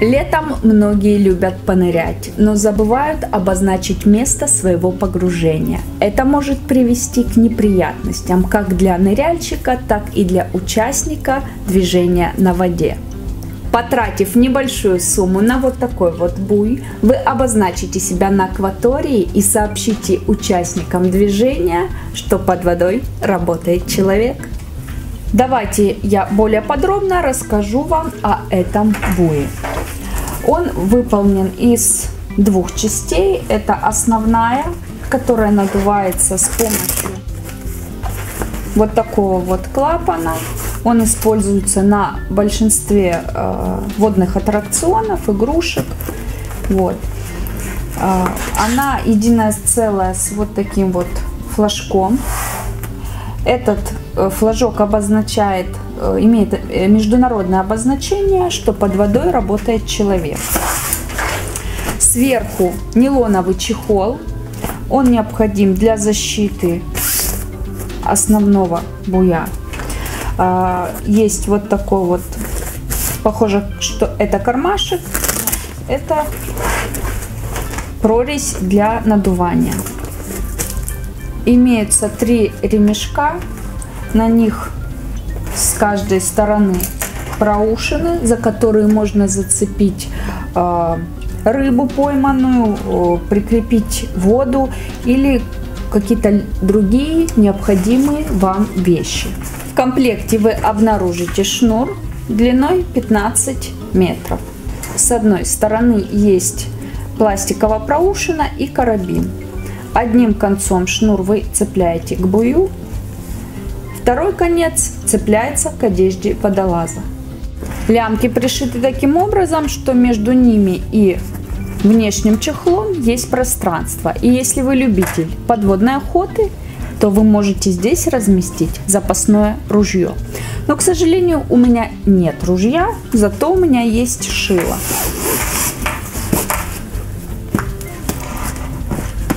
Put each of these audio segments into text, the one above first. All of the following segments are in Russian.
Летом многие любят понырять, но забывают обозначить место своего погружения. Это может привести к неприятностям как для ныряльщика, так и для участника движения на воде. Потратив небольшую сумму на вот такой вот буй, вы обозначите себя на акватории и сообщите участникам движения, что под водой работает человек. Давайте я более подробно расскажу вам о этом буе. Он выполнен из двух частей. Это основная, которая надувается с помощью вот такого вот клапана. Он используется на большинстве э, водных аттракционов, игрушек. Вот. Э, она единое целое с вот таким вот флажком. Этот э, флажок обозначает, э, имеет э, международное обозначение, что под водой работает человек. Сверху нейлоновый чехол. Он необходим для защиты основного буя. Есть вот такой вот, похоже, что это кармашек. Это прорезь для надувания имеются три ремешка, на них с каждой стороны проушины, за которые можно зацепить э, рыбу пойманную, прикрепить воду или какие-то другие необходимые вам вещи. В комплекте вы обнаружите шнур длиной 15 метров. С одной стороны есть пластиковая проушина и карабин. Одним концом шнур вы цепляете к бую, второй конец цепляется к одежде водолаза. Лямки пришиты таким образом, что между ними и внешним чехлом есть пространство. И если вы любитель подводной охоты, то вы можете здесь разместить запасное ружье. Но, к сожалению, у меня нет ружья, зато у меня есть шило.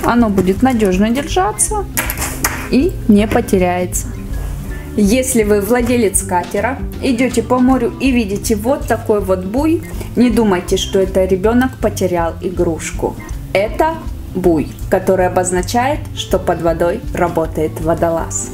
Оно будет надежно держаться и не потеряется. Если вы владелец катера, идете по морю и видите вот такой вот буй, не думайте, что это ребенок потерял игрушку. Это буй, который обозначает, что под водой работает водолаз.